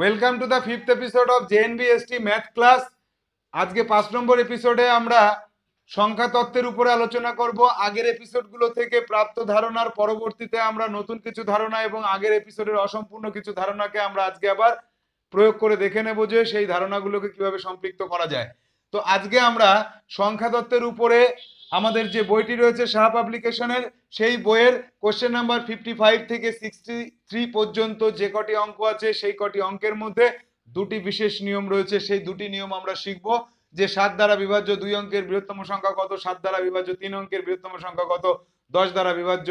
Welcome to the fifth episode of JNBST math class আজকে পাঁচ নম্বর এপিসোডে আমরা সংখ্যা তত্ত্বের উপরে আলোচনা করব। আগের এপিসোডগুলো থেকে প্রাপ্ত ধারণার পরবর্তীতে আমরা নতুন কিছু ধারণা এবং আগের এপিসোডের অসম্পূর্ণ কিছু ধারণাকে আমরা আজকে আবার প্রয়োগ করে দেখে নেব যে সেই ধারণাগুলোকে কীভাবে সম্পৃক্ত করা যায়। তো আজকে আমরা সংখ্যা তত্ত্বের উপরে আমাদের যে বইটি রয়েছে শাহ পাবলিকেশনের সেই বইয়ের কোশ্চেন নাম্বার ফিফটি ফাইভ থেকে সিক্সটি থ্রি পর্যন্ত যে কটি অঙ্ক আছে, সেই কটি অঙ্কের মধ্যে দুটি বিশেষ নিয়ম রয়েছে। সেই দুটি নিয়ম আমরা শিখব যে সাত দ্বারা বিভাজ্য দুই অঙ্কের বৃহত্তম সংখ্যা কত, সাত দ্বারা বিভাজ্য তিন অঙ্কের বৃহত্তম সংখ্যা কত, দশ দ্বারা বিভাজ্য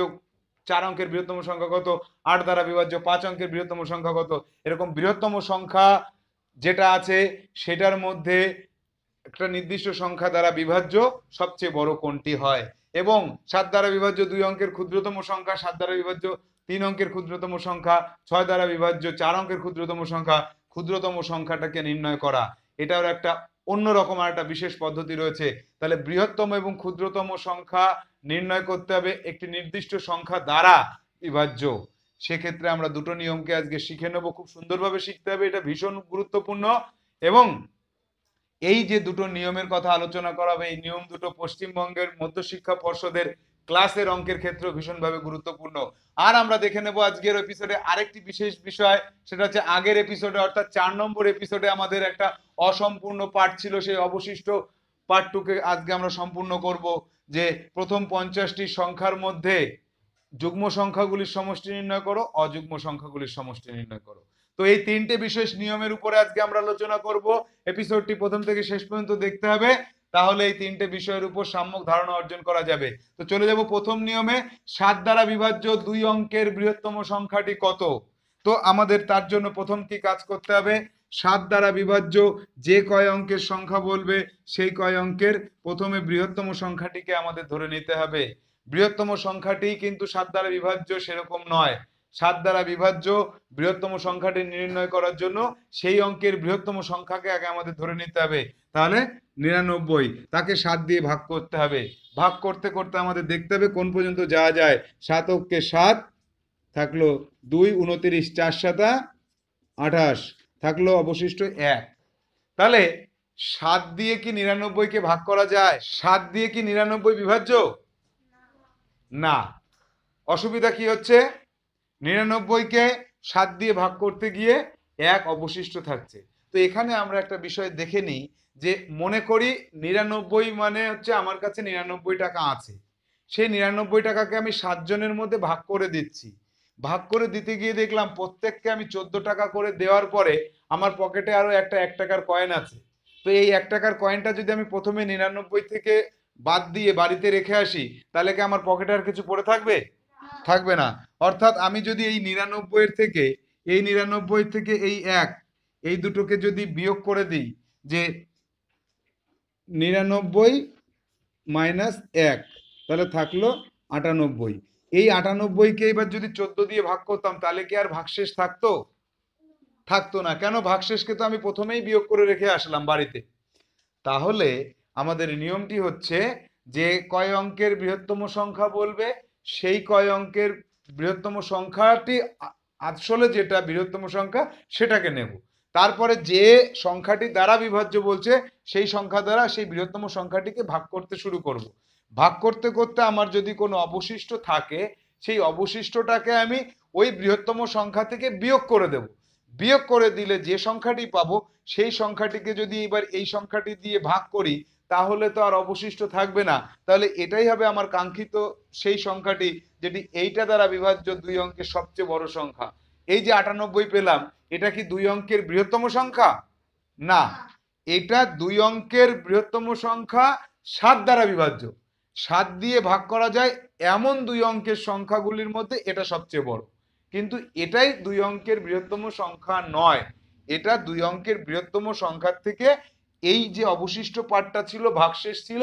চার অঙ্কের বৃহত্তম সংখ্যা কত, আট দ্বারা বিভাজ্য পাঁচ অঙ্কের বৃহত্তম সংখ্যা কত। এরকম বৃহত্তম সংখ্যা যেটা আছে, সেটার মধ্যে একটা নির্দিষ্ট সংখ্যা দ্বারা বিভাজ্য সবচেয়ে বড় কোনটি হয়? এবং সাত দ্বারা বিভাজ্য দুই অঙ্কের ক্ষুদ্রতম সংখ্যা, সাত দ্বারা বিভাজ্য তিন অঙ্কের ক্ষুদ্রতম সংখ্যা, ছয় দ্বারা বিভাজ্য চার অঙ্কের ক্ষুদ্রতম সংখ্যা, ক্ষুদ্রতম সংখ্যাটাকে নির্ণয় করা। এটাও একটা অন্যরকম আর একটা বিশেষ পদ্ধতি রয়েছে। তাহলে বৃহত্তম এবং ক্ষুদ্রতম সংখ্যা নির্ণয় করতে হবে একটি নির্দিষ্ট সংখ্যা দ্বারা বিভাজ্য। সেক্ষেত্রে আমরা দুটো নিয়মকে আজকে শিখে নেব। খুব সুন্দরভাবে শিখতে হবে। এটা ভীষণ গুরুত্বপূর্ণ। এবং এই যে দুটো নিয়মের কথা আলোচনা করা হবে, এই নিয়ম দুটো পশ্চিমবঙ্গের মধ্যশিক্ষা পর্ষদের ক্লাসের অঙ্কের ক্ষেত্রে ভীষণভাবে গুরুত্বপূর্ণ। আর আমরা দেখে নেব আজকের এপিসোডে আরেকটি বিশেষ বিষয়, সেটা হচ্ছে আগের এপিসোডে অর্থাৎ চার নম্বর এপিসোডে আমাদের একটা অসম্পূর্ণ পাঠ ছিল, সেই অবশিষ্ট পাঠটুকে আজকে আমরা সম্পূর্ণ করব, যে প্রথম পঞ্চাশটি সংখ্যার মধ্যে যুগ্ম সংখ্যাগুলির সমষ্টি নির্ণয় করো, অযুগ্ম সংখ্যাগুলির সমষ্টি নির্ণয় করো। তো এই তিনটে বিশেষ নিয়মের উপরে আজকে আমরা আলোচনা করব। এপিসোডটি প্রথম থেকে শেষ পর্যন্ত দেখতে হবে। তাহলে এই তিনটে বিষয়ের উপর সাম্যক ধারণা অর্জন করা যাবে। তো চলে যাব প্রথম নিয়মে। সাত দ্বারা বিভাজ্য দুই অঙ্কের বৃহত্তম সংখ্যাটি কত? তো আমাদের তার জন্য প্রথম কি কাজ করতে হবে? সাত দ্বারা বিভাজ্য যে কয় অঙ্কের সংখ্যা বলবে, সেই কয় অঙ্কের প্রথমে বৃহত্তম সংখ্যাটিকে আমাদের ধরে নিতে হবে। বৃহত্তম সংখ্যাটি কিন্তু সাত দ্বারা বিভাজ্য সেরকম নয়। সাত দ্বারা বিভাজ্য বৃহত্তম সংখ্যাটি নির্ণয় করার জন্য সেই অঙ্কের বৃহত্তম সংখ্যাকে আগে আমাদের ধরে নিতে হবে। তাহলে নিরানব্বই, তাকে সাত দিয়ে ভাগ করতে হবে। ভাগ করতে করতে আমাদের দেখতে হবে কোন পর্যন্ত যাওয়া যায়। সাত অক্ষে সাত থাকল দুই, উনতিরিশ, চার সাতা, আঠাশ, থাকল অবশিষ্ট এক। তাহলে সাত দিয়ে কি নিরানব্বইকে ভাগ করা যায়? সাত দিয়ে কি নিরানব্বই বিভাজ্য? না। অসুবিধা কি হচ্ছে? নিরানব্বইকে সাত দিয়ে ভাগ করতে গিয়ে এক অবশিষ্ট থাকছে। তো এখানে আমরা একটা বিষয় দেখে নিই যে মনে করি নিরানব্বই মানে হচ্ছে আমার কাছে নিরানব্বই টাকা আছে। সেই নিরানব্বই টাকাকে আমি সাতজনের মধ্যে ভাগ করে দিচ্ছি। ভাগ করে দিতে গিয়ে দেখলাম প্রত্যেককে আমি চোদ্দ টাকা করে দেওয়ার পরে আমার পকেটে আরও একটা এক টাকার কয়েন আছে। তো এই এক টাকার কয়েনটা যদি আমি প্রথমে নিরানব্বই থেকে বাদ দিয়ে বাড়িতে রেখে আসি, তাহলে কি আমার পকেটে আর কিছু পড়ে থাকবে? থাকবে না। অর্থাৎ আমি যদি এই নিরানব্বইয়ের থেকে, এই নিরানব্বই থেকে এই এক, এই দুটোকে যদি বিয়োগ করে দিই, যে নিরানব্বই মাইনাস এক, তাহলে থাকল আটানব্বই। এই আটানব্বইকে এবার যদি চোদ্দ দিয়ে ভাগ করতাম, তাহলে কি আর ভাগশেষ থাকতো? থাকতো না। কেন? ভাগশেষকে তো আমি প্রথমেই বিয়োগ করে রেখে আসলাম বাড়িতে। তাহলে আমাদের নিয়মটি হচ্ছে, যে কয় অঙ্কের বৃহত্তম সংখ্যা বলবে, সেই কয় অঙ্কের বৃহত্তম সংখ্যাটি আসলে যেটা বৃহত্তম সংখ্যা সেটাকে নেব। তারপরে যে সংখ্যাটি দ্বারা বিভাজ্য বলছে, সেই সংখ্যা দ্বারা সেই বৃহত্তম সংখ্যাটিকে ভাগ করতে শুরু করব। ভাগ করতে করতে আমার যদি কোনো অবশিষ্ট থাকে, সেই অবশিষ্টটাকে আমি ওই বৃহত্তম সংখ্যা থেকে বিয়োগ করে দেব। বিয়োগ করে দিলে যে সংখ্যাটি পাবো, সেই সংখ্যাটিকে যদি এবার এই সংখ্যাটি দিয়ে ভাগ করি তাহলে তো আর অবশিষ্ট থাকবে না। তাহলে এটাই হবে আমার কাঙ্ক্ষিত সেই সংখ্যাটি, যেটি এইটা দ্বারা বিভাজ্য দুই অঙ্কের সবচেয়ে বড় সংখ্যা। এই যে আটানব্বই পেলাম, এটা কি দুই অঙ্কের বৃহত্তম সংখ্যা? না। এটা দুই অঙ্কের বৃহত্তম সংখ্যা সাত দ্বারা বিভাজ্য। সাত দিয়ে ভাগ করা যায় এমন দুই অঙ্কের সংখ্যাগুলির মধ্যে এটা সবচেয়ে বড়। কিন্তু এটাই দুই অঙ্কের বৃহত্তম সংখ্যা নয়। এটা দুই অঙ্কের বৃহত্তম সংখ্যার থেকে এই যে অবশিষ্ট পার্টটা ছিল, ভাগশেষ ছিল,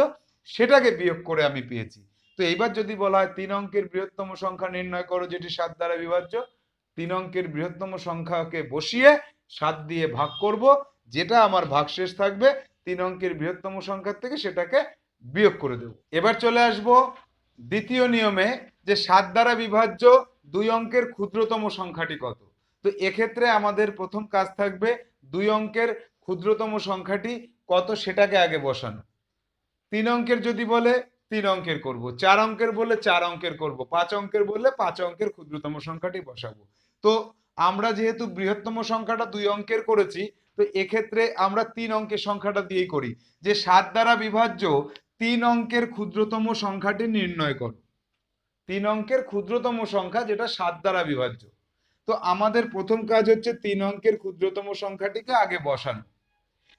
সেটাকে বিয়োগ করে আমি পেয়েছি। তো এইবার যদি বলা হয় তিন অঙ্কের বৃহত্তম সংখ্যা নির্ণয় করো, যেটি সাত দ্বারা বিভাজ্য, তিন অঙ্কের বৃহত্তম সংখ্যাকে বসিয়ে সাত দিয়ে ভাগ করব, যেটা আমার ভাগশেষ থাকবে, তিন অঙ্কের বৃহত্তম সংখ্যার থেকে সেটাকে বিয়োগ করে দেব। এবার চলে আসব দ্বিতীয় নিয়মে, যে সাত দ্বারা বিভাজ্য, দুই অঙ্কের ক্ষুদ্রতম সংখ্যাটি কত? তো এক্ষেত্রে আমাদের প্রথম কাজ থাকবে, দুই অঙ্কের ক্ষুদ্রতম সংখ্যাটি কত সেটাকে আগে বসানো। তিন অঙ্কের যদি বলে, তিন অঙ্কের করব। চার অঙ্কের বলে, চার অঙ্কের করব। পাঁচ অঙ্কের বললে পাঁচ অঙ্কের ক্ষুদ্রতম সংখ্যাটি বসাবো। তো আমরা যেহেতু বৃহত্তম সংখ্যাটা দুই অঙ্কের করেছি, তো এক্ষেত্রে আমরা তিন অঙ্কের সংখ্যাটা দিয়েই করি। যে সাত দ্বারা বিভাজ্য, তিন অঙ্কের ক্ষুদ্রতম সংখ্যাটি নির্ণয় করো। তিন অঙ্কের ক্ষুদ্রতম সংখ্যা যেটা সাত দ্বারা বিভাজ্য। তো আমাদের প্রথম কাজ হচ্ছে তিন অঙ্কের ক্ষুদ্রতম সংখ্যাটিকে আগে বসানো।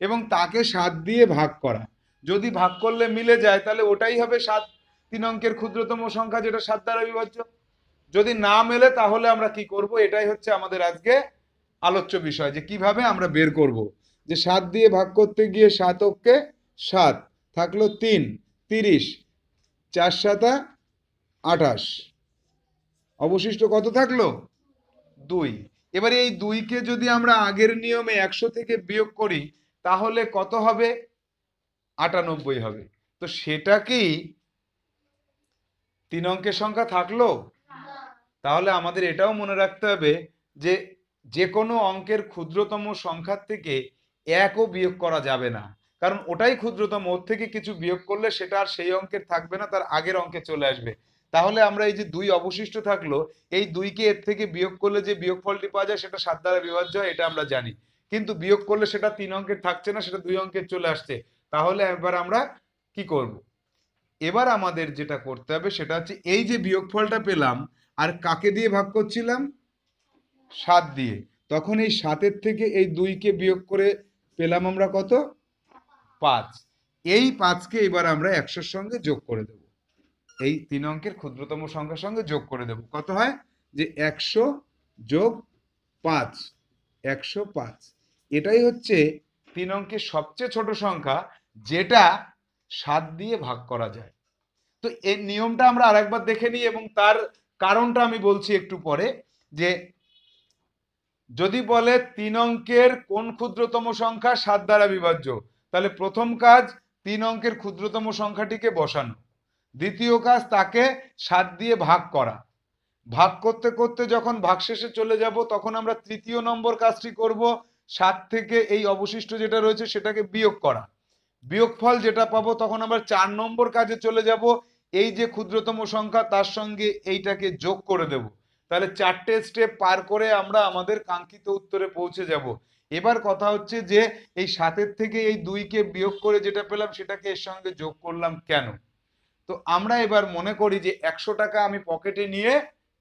এবং তাকে সাত দিয়ে ভাগ করা। যদি ভাগ করলে মিলে যায়, তাহলে ওটাই হবে সাত তিন অঙ্কের ক্ষুদ্রতম সংখ্যা যেটা সাত দ্বারা বিভাজ্য যদি না মেলে, তাহলে আমরা কি করব? এটাই হচ্ছে আমাদের আজকে আলোচ্য বিষয় যে কীভাবে আমরা বের করব। যে সাত দিয়ে ভাগ করতে গিয়ে সাত অক্ষে সাত, থাকল তিন, তিরিশ, চার সাতা আঠাশ। অবশিষ্ট কত থাকল? দুই। এবারে এই দুইকে যদি আমরা আগের নিয়মে একশো থেকে বিয়োগ করি তাহলে কত হবে? আটানব্বই হবে। তো সেটা কি তিন অঙ্কের সংখ্যা থাকল? তাহলে আমাদের এটাও মনে রাখতে হবে যে যে কোনো অঙ্কের ক্ষুদ্রতম সংখ্যার থেকে একও বিয়োগ করা যাবে না। কারণ ওটাই ক্ষুদ্রতম, ওর থেকে কিছু বিয়োগ করলে সেটা আর সেই অঙ্কের থাকবে না, তার আগের অঙ্কে চলে আসবে। তাহলে আমরা এই যে দুই অবশিষ্ট থাকল, এই দুইকে এর থেকে বিয়োগ করলে যে বিয়োগ ফলটি পাওয়া যায়, সেটা সাত দ্বারা বিভাজ্য হয়, এটা আমরা জানি। কিন্তু বিয়োগ করলে সেটা তিন অঙ্কের থাকছে না, সেটা দুই অঙ্কের চলে আসছে। তাহলে এবার আমরা কি করব? এবার আমাদের যেটা করতে হবে সেটা হচ্ছে এই যে বিয়োগফলটা পেলাম আর কাকে দিয়ে ভাগ করছিলাম? সাত দিয়ে। তখন এই সাতের থেকে এই দুইকে বিয়োগ করে পেলাম আমরা কত? পাঁচ। এই পাঁচকে এবার আমরা একশোর সঙ্গে যোগ করে দেব। এই তিন অঙ্কের ক্ষুদ্রতম সংখ্যার সঙ্গে যোগ করে দেব। কত হয়? যে একশো যোগ পাঁচ। একশো পাঁচ। এটাই হচ্ছে তিন অঙ্কের সবচেয়ে ছোট সংখ্যা, যেটা সাত দিয়ে ভাগ করা যায়। তো এই নিয়মটা আমরা আরেকবার দেখে নিই এবং তার কারণটা আমি বলছি একটু পরে, যে যদি বলে তিন অঙ্কের কোন ক্ষুদ্রতম সংখ্যা সাত দ্বারা বিভাজ্য, তাহলে প্রথম কাজ তিন অঙ্কের ক্ষুদ্রতম সংখ্যাটিকে বসানো। দ্বিতীয় কাজ তাকে সাত দিয়ে ভাগ করা। ভাগ করতে করতে যখন ভাগশেষে চলে যাব, তখন আমরা তৃতীয় নম্বর কাজটি করব সাত থেকে এই অবশিষ্ট যেটা রয়েছে সেটাকে বিয়োগ করা। বিয়োগফল যেটা পাবো, তখন আমরা চার নম্বর কাজে চলে যাব। এই যে ক্ষুদ্রতম সংখ্যা, তার সঙ্গে এইটাকে যোগ করে দেব। তাহলে চারটে স্টেপ পার করে আমরা আমাদের কাঙ্ক্ষিত উত্তরে পৌঁছে যাব। এবার কথা হচ্ছে যে, এই সাতের থেকে এই দুইকে বিয়োগ করে যেটা পেলাম, সেটাকে এর সঙ্গে যোগ করলাম কেন? তো আমরা এবার মনে করি যে, একশো টাকা আমি পকেটে নিয়ে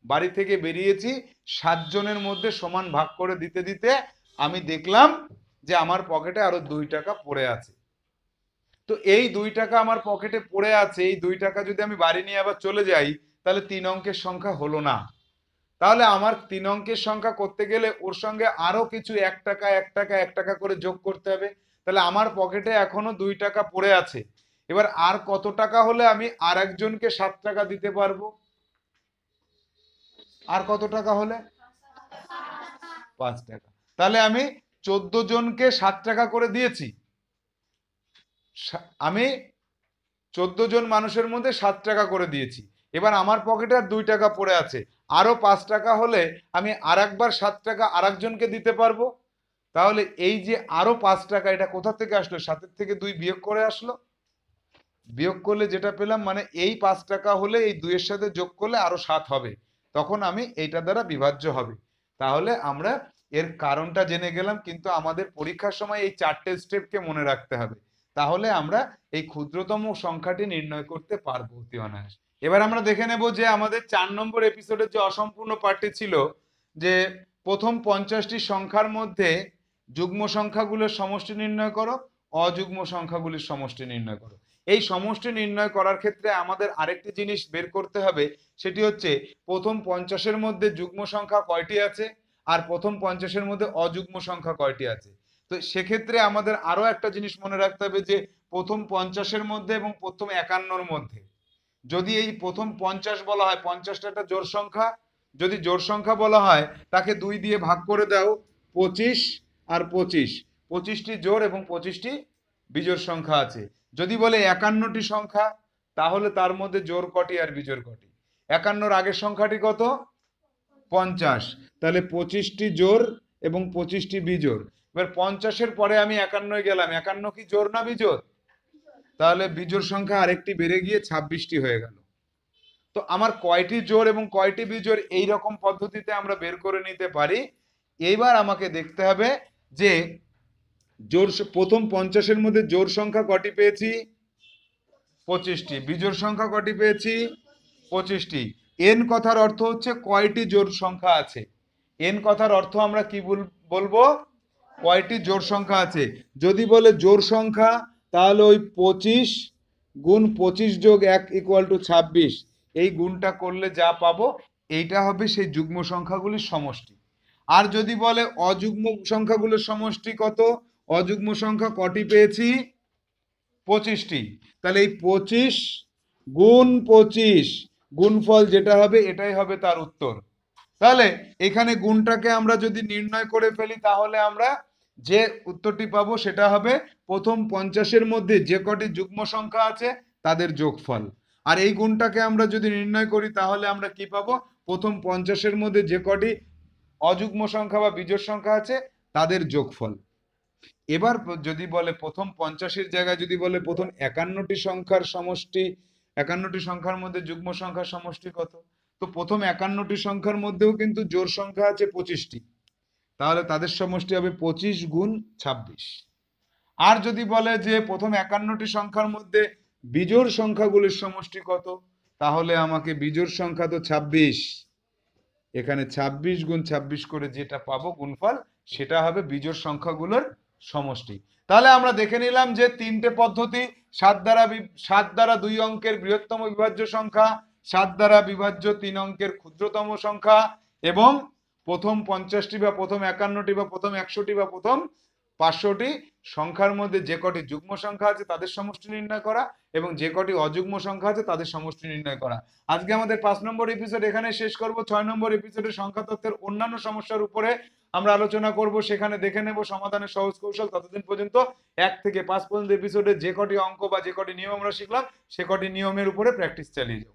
বাড়ি থেকে বেরিয়েছি, সাতজনের মধ্যে সমান ভাগ করে দিতে দিতে আমি দেখলাম যে আমার পকেটে আরও দুই টাকা পড়ে আছে। তো এই দুই টাকা আমার পকেটে পড়ে আছে, এই দুই টাকা যদি আমি বাড়ি নিয়ে আবার চলে যাই, তাহলে তিন অঙ্কের সংখ্যা হলো না। তাহলে আমার তিন অঙ্কের সংখ্যা করতে গেলে ওর সঙ্গে আরও কিছু এক টাকা এক টাকা এক টাকা করে যোগ করতে হবে। তাহলে আমার পকেটে এখনও দুই টাকা পড়ে আছে। এবার আর কত টাকা হলে আমি আর একজনকে সাত টাকা দিতে পারব? আর কত টাকা হলে? পাঁচ টাকা। তাহলে আমি চোদ্দ জনকে সাত টাকা করে দিয়েছি। আমি চোদ্দ জন মানুষের মধ্যে সাত টাকা করে দিয়েছি। এবার আমার পকেটে আর দুই টাকা পড়ে আছে। আরও পাঁচ টাকা হলে আমি আর একবার সাত টাকা আর একজনকে দিতে পারব? তাহলে এই যে আরও পাঁচ টাকা, এটা কোথা থেকে আসলো? সাতের থেকে দুই বিয়োগ করে আসলো? বিয়োগ করলে যেটা পেলাম মানে এই পাঁচ টাকা হলে এই দুইয়ের সাথে যোগ করলে আরও সাত হবে। তখন আমি এইটা দ্বারা বিভাজ্য হবে। তাহলে আমরা এর কারণটা জেনে গেলাম, কিন্তু আমাদের পরীক্ষার সময় এই চারটে স্টেপকে মনে রাখতে হবে। তাহলে আমরা এই ক্ষুদ্রতম সংখ্যাটি নির্ণয় করতে পারব অতি অনায়াসে। এবার আমরা দেখে নেব যে আমাদের চার নম্বর এপিসোডের যে অসম্পূর্ণ পার্টটি ছিল, যে প্রথম পঞ্চাশটি সংখ্যার মধ্যে যুগ্ম সংখ্যাগুলোর সমষ্টি নির্ণয় করো, অযুগ্ম সংখ্যাগুলির সমষ্টি নির্ণয় করো। এই সমষ্টি নির্ণয় করার ক্ষেত্রে আমাদের আরেকটি জিনিস বের করতে হবে, সেটি হচ্ছে প্রথম পঞ্চাশের মধ্যে যুগ্ম সংখ্যা কয়টি আছে? আর প্রথম পঞ্চাশের মধ্যে অযুগ্ম সংখ্যা কয়টি আছে? তো সেক্ষেত্রে আমাদের আরও একটা জিনিস মনে রাখতে হবে যে, প্রথম পঞ্চাশের মধ্যে এবং প্রথম একান্নর মধ্যে। যদি এই প্রথম পঞ্চাশ বলা হয়, পঞ্চাশটা একটা জোর সংখ্যা, যদি জোর সংখ্যা বলা হয়, তাকে দুই দিয়ে ভাগ করে দাও, পঁচিশ আর পঁচিশ। পঁচিশটি জোর এবং পঁচিশটি বিজোর সংখ্যা আছে। যদি বলে একান্নটি সংখ্যা, তাহলে তার মধ্যে জোর কটি আর বিজোর কটি? একান্নর আগের সংখ্যাটি কত? পঞ্চাশ। তাহলে পঁচিশটি জোর এবং পঁচিশটি বিজোড় এবার পঞ্চাশের পরে আমি একান্নয় গেলাম। একান্ন কি জোর না বিজোর? তাহলে বিজোড় সংখ্যা আরেকটি বেড়ে গিয়ে ছাব্বিশটি হয়ে গেল। তো আমার কয়টি জোর এবং কয়টি বিজোর এই রকম পদ্ধতিতে আমরা বের করে নিতে পারি? এইবার আমাকে দেখতে হবে যে জোর প্রথম পঞ্চাশের মধ্যে জোর সংখ্যা কটি পেয়েছি? পঁচিশটি। বিজোড় সংখ্যা কটি পেয়েছি? পঁচিশটি। এন কথার অর্থ হচ্ছে কয়টি জোর সংখ্যা আছে? এন কথার অর্থ আমরা কি বলব? কয়টি জোর সংখ্যা আছে? যদি বলে জোর সংখ্যা, তাহলে ওই পঁচিশ গুণ পঁচিশ যোগ এক ইকুয়াল টু ছাব্বিশ। এই গুণটা করলে যা পাবো, এইটা হবে সেই যুগ্ম সংখ্যাগুলির সমষ্টি। আর যদি বলে অযুগ্ম সংখ্যাগুলোর সমষ্টি কত? অযুগ্ম সংখ্যা কটি পেয়েছি? পঁচিশটি। তাহলে এই পঁচিশ গুণ পঁচিশ গুণফল যেটা হবে, এটাই হবে তার উত্তর। তাহলে এখানে গুণটাকে আমরা যদি নির্ণয় করে ফেলি, তাহলে আমরা যে উত্তরটি পাবো, সেটা হবে প্রথম পঞ্চাশের মধ্যে যে কটি যুগ্ম সংখ্যা আছে, তাদের যোগফল। আর এই গুণটাকে আমরা যদি নির্ণয় করি, তাহলে আমরা কি পাবো? প্রথম পঞ্চাশের মধ্যে যে কটি অযুগ্ম সংখ্যা বা বিজোড় সংখ্যা আছে, তাদের যোগফল। এবার যদি বলে প্রথম পঞ্চাশের জায়গায় যদি বলে প্রথম একান্নটি সংখ্যার সমষ্টি একান্নটি সংখ্যার মধ্যে যুগ্ম সংখ্যার সমষ্টি কত? তো প্রথম একান্নটি সংখ্যার মধ্যেও কিন্তু জোর সংখ্যা আছে পঁচিশটি। তাহলে তাদের সমষ্টি হবে পঁচিশ গুণ ছাব্বিশ। আর যদি বলে যে প্রথম একান্নটি সংখ্যার মধ্যে বিজোড় সংখ্যাগুলির সমষ্টি কত? তাহলে আমাকে বিজোড় সংখ্যা তো ছাব্বিশ। এখানে ছাব্বিশ গুণ ছাব্বিশ করে যেটা পাবো গুণফল, সেটা হবে বিজোড় সংখ্যাগুলোর সমষ্টি। তাহলে আমরা দেখে নিলাম যে তিনটে পদ্ধতি, সাত দ্বারা সাত দ্বারা দুই অঙ্কের বৃহত্তম বিভাজ্য সংখ্যা, সাত দ্বারা বিভাজ্য তিন অঙ্কের ক্ষুদ্রতম সংখ্যা এবং প্রথম পঞ্চাশটি বা প্রথম একান্নটি বা প্রথম একশোটি বা প্রথম পাঁচশোটি সংখ্যার মধ্যে যে কটি যুগ্ম সংখ্যা আছে তাদের সমষ্টি নির্ণয় করা এবং যে কটি অযুগ্ম সংখ্যা আছে তাদের সমষ্টি নির্ণয় করা। আজকে আমাদের পাঁচ নম্বর এপিসোড এখানে শেষ করব। ছয় নম্বর এপিসোডে সংখ্যা তত্ত্বের অন্যান্য সমস্যার উপরে আমরা আলোচনা করব, সেখানে দেখে নেব সমাধানের সহজ কৌশল। ততদিন পর্যন্ত এক থেকে পাঁচ পর্যন্ত এপিসোডে যে কটি অঙ্ক বা যে কটি নিয়ম আমরা শিখলাম, সে কটি নিয়মের উপরে প্র্যাকটিস চালিয়ে যাও